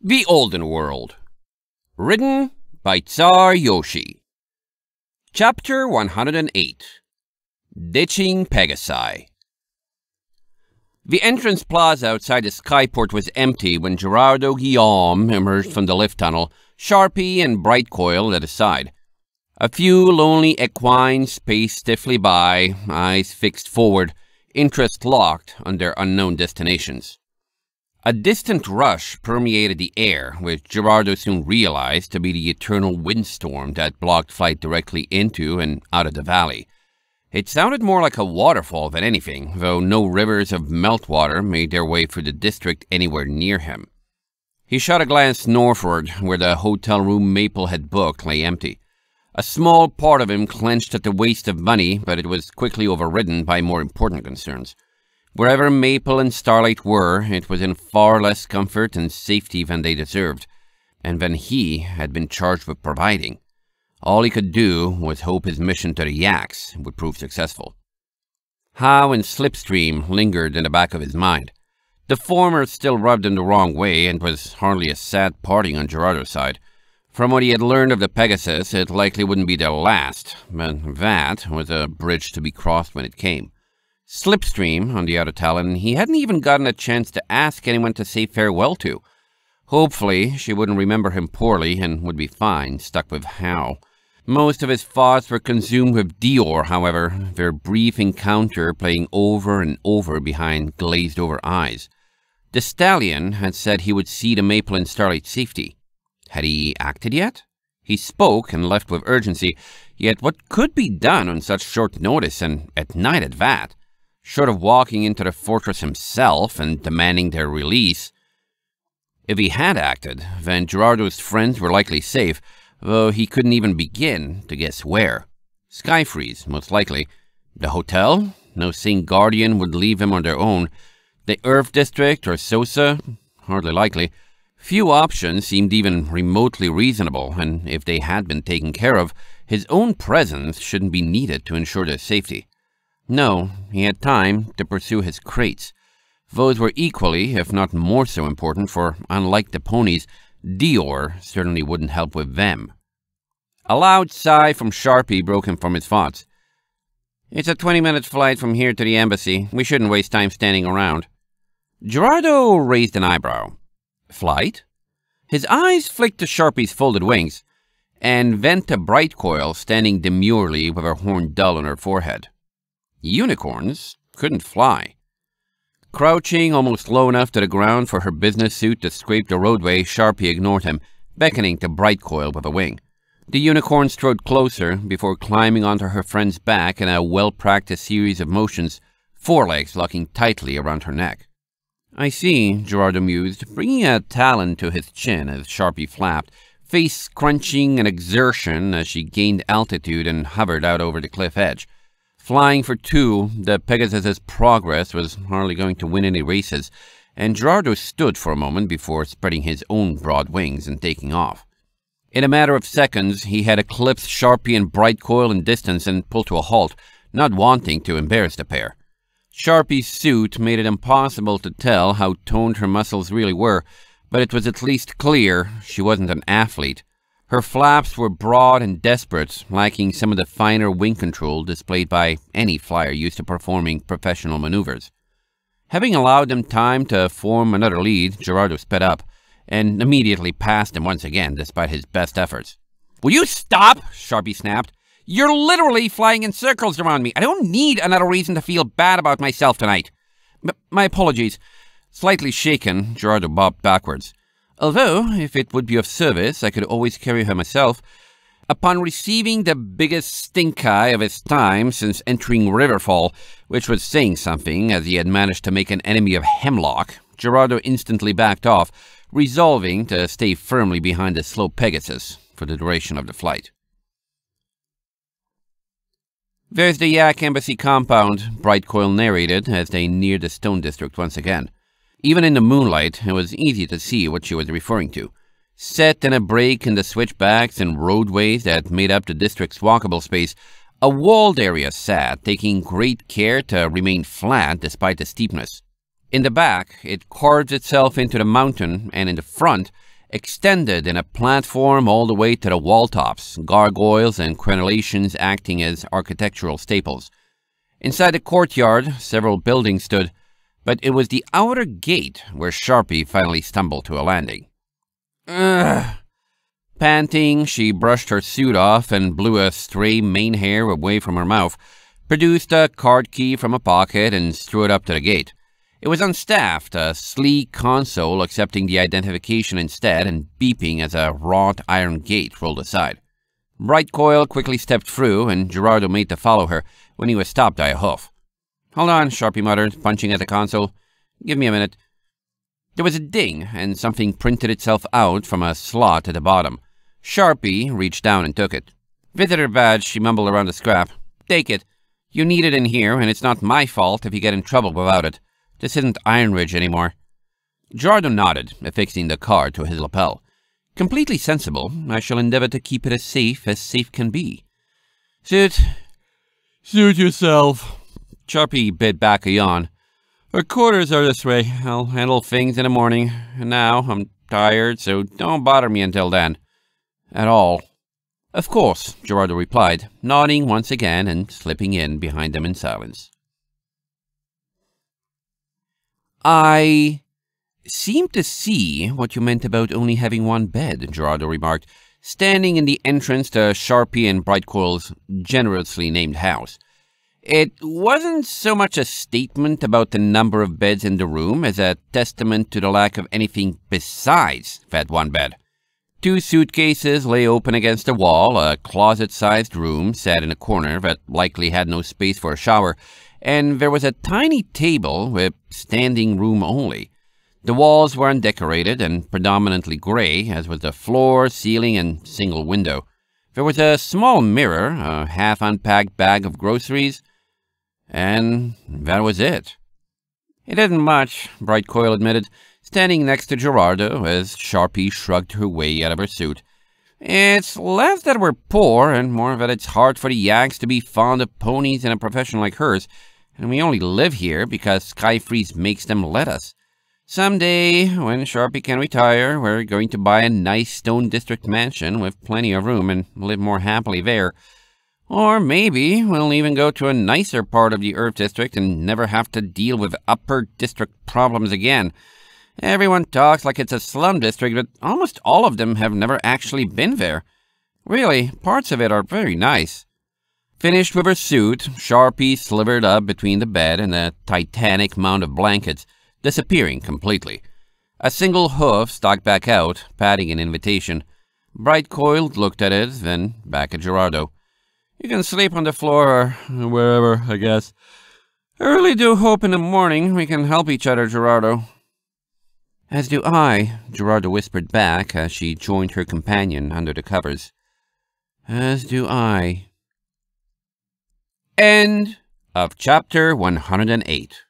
The Olden World. Written by Czar Yoshi. Chapter 108 Ditching Pegasi. The entrance plaza outside the skyport was empty when Gerardo Guillaume emerged from the lift tunnel, Sharpie and Brightcoil at his side. A few lonely equines paced stiffly by, eyes fixed forward, interest locked on their unknown destinations. A distant rush permeated the air, which Gerardo soon realized to be the eternal windstorm that blocked flight directly into and out of the valley. It sounded more like a waterfall than anything, though no rivers of meltwater made their way through the district anywhere near him. He shot a glance northward, where the hotel room Maple had booked lay empty. A small part of him clenched at the waste of money, but it was quickly overridden by more important concerns. Wherever Maple and Starlight were, it was in far less comfort and safety than they deserved, and than he had been charged with providing. All he could do was hope his mission to the Yaks would prove successful. Howe and Slipstream lingered in the back of his mind. The former still rubbed him the wrong way and was hardly a sad parting on Gerardo's side. From what he had learned of the Pegasus, it likely wouldn't be their last, but that was a bridge to be crossed when it came. Slipstream, on the other Talon, he hadn't even gotten a chance to ask anyone to say farewell to. Hopefully, she wouldn't remember him poorly and would be fine, stuck with Howe. Most of his thoughts were consumed with Dior, however, their brief encounter playing over and over behind glazed over eyes. The stallion had said he would see the Maple and Starlight safety. Had he acted yet? He spoke and left with urgency, yet what could be done on such short notice and at night at that? Short of walking into the fortress himself and demanding their release. If he had acted, then Gerardo's friends were likely safe, though he couldn't even begin to guess where. Skyfreeze, most likely. The hotel? No sane guardian would leave him on their own. The Earth District or Sosa? Hardly likely. Few options seemed even remotely reasonable, and if they had been taken care of, his own presence shouldn't be needed to ensure their safety. No, he had time to pursue his crates. Those were equally, if not more so important, for unlike the ponies, Dior certainly wouldn't help with them. A loud sigh from Sharpie broke him from his thoughts. It's a 20 minute flight from here to the embassy. We shouldn't waste time standing around. Gerardo raised an eyebrow. Flight? His eyes flicked to Sharpie's folded wings, and then to Brightcoil standing demurely with her horn dull on her forehead. Unicorns couldn't fly. Crouching almost low enough to the ground for her business suit to scrape the roadway, Sharpie ignored him, beckoning to Brightcoil with a wing. The unicorn strode closer before climbing onto her friend's back in a well-practiced series of motions, forelegs locking tightly around her neck. I see, Gerardo mused, bringing a talon to his chin as Sharpie flapped, face crunching in exertion as she gained altitude and hovered out over the cliff edge. Flying for two, the Pegasus's progress was hardly going to win any races, and Gerardo stood for a moment before spreading his own broad wings and taking off. In a matter of seconds, he had eclipsed Sharpie and Brightcoil in distance and pulled to a halt, not wanting to embarrass the pair. Sharpie's suit made it impossible to tell how toned her muscles really were, but it was at least clear she wasn't an athlete, her flaps were broad and desperate, lacking some of the finer wing control displayed by any flyer used to performing professional maneuvers. Having allowed them time to form another lead, Gerardo sped up, and immediately passed him once again, despite his best efforts. Will you stop? Sharpie snapped. You're literally flying in circles around me. I don't need another reason to feel bad about myself tonight. M my apologies. Slightly shaken, Gerardo bobbed backwards. Although, if it would be of service, I could always carry her myself. Upon receiving the biggest stink eye of his time since entering Riverfall, which was saying something as he had managed to make an enemy of Hemlock, Gerardo instantly backed off, resolving to stay firmly behind the slow Pegasus for the duration of the flight. There's the Yak Embassy compound, Brightcoil narrated as they neared the Stone District once again. Even in the moonlight, it was easy to see what she was referring to. Set in a break in the switchbacks and roadways that made up the district's walkable space, a walled area sat, taking great care to remain flat despite the steepness. In the back, it carved itself into the mountain, and in the front, extended in a platform all the way to the wall tops, gargoyles and crenellations acting as architectural staples. Inside the courtyard, several buildings stood, but it was the outer gate where Sharpie finally stumbled to a landing. Ugh. Panting, she brushed her suit off and blew a stray mane hair away from her mouth, produced a card key from a pocket, and strode up to the gate. It was unstaffed, a sleek console accepting the identification instead and beeping as a wrought iron gate rolled aside. Brightcoil quickly stepped through, and Gerardo made to follow her when he was stopped by a hoof. Hold on, Sharpie muttered, punching at the console. Give me a minute. There was a ding, and something printed itself out from a slot at the bottom. Sharpie reached down and took it. Visitor badge, she mumbled around the scrap. Take it. You need it in here, and it's not my fault if you get in trouble without it. This isn't Iron Ridge anymore. Gerardo nodded, affixing the card to his lapel. Completely sensible. I shall endeavor to keep it as safe as safe can be. Suit. Suit yourself. Sharpie bit back a yawn. Our quarters are this way. I'll handle things in the morning. And now I'm tired, so don't bother me until then. At all. Of course, Gerardo replied, nodding once again and slipping in behind them in silence. I seem to see what you meant about only having one bed, Gerardo remarked, standing in the entrance to Sharpie and Brightcoil's generously named house. It wasn't so much a statement about the number of beds in the room as a testament to the lack of anything besides that one bed. Two suitcases lay open against the wall, a closet-sized room sat in a corner that likely had no space for a shower, and there was a tiny table with standing room only. The walls were undecorated and predominantly gray, as was the floor, ceiling, and single window. There was a small mirror, a half-unpacked bag of groceries, and that was it. It isn't much, Brightcoil admitted, standing next to Gerardo as Sharpie shrugged her way out of her suit. It's less that we're poor and more that it's hard for the Yaks to be fond of ponies in a profession like hers, and we only live here because Skyfreeze makes them let us. Someday, when Sharpie can retire, we're going to buy a nice Stone District mansion with plenty of room and live more happily there. Or maybe we'll even go to a nicer part of the Earth District and never have to deal with Upper District problems again. Everyone talks like it's a slum district, but almost all of them have never actually been there. Really, parts of it are very nice. Finished with her suit, Sharpie slivered up between the bed and the titanic mound of blankets, disappearing completely. A single hoof stuck back out, padding an invitation. Brightcoil looked at it, then back at Gerardo. You can sleep on the floor or wherever, I guess. I really do hope in the morning we can help each other, Gerardo. As do I, Gerardo whispered back as she joined her companion under the covers. As do I. End of chapter 108.